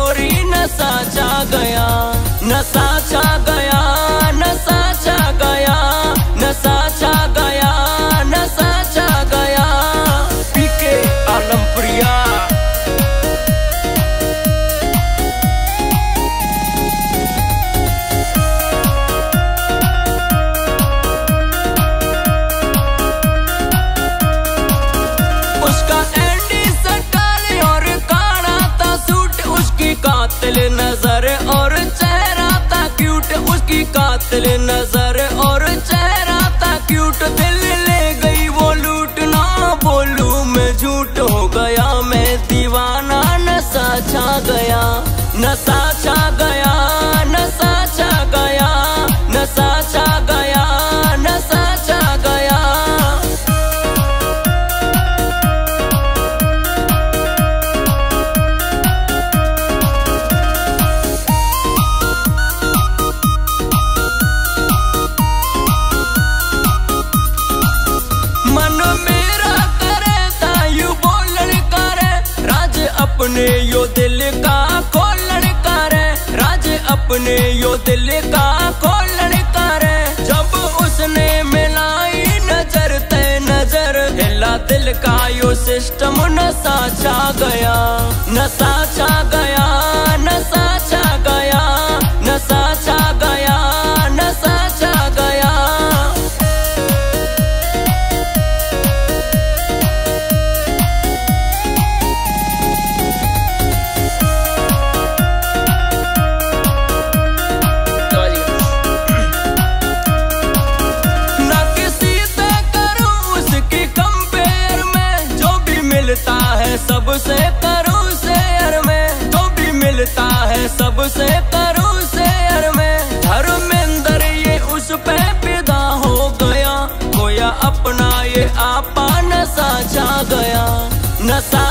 छोरी नशा जा गया नशा जा गया। नशा छा अपने यो दिल का खोलण करे। जब उसने मिलाई नज़र ते नज़र, हिला दिल का यो सिस्टम नशा छा गया, नशा छा गया। मिलता है सबसे करो से हर में। धर्मेंद्र, ये उस पे पिदा हो गया। गोया अपना ये आपा नशा जा गया। नशा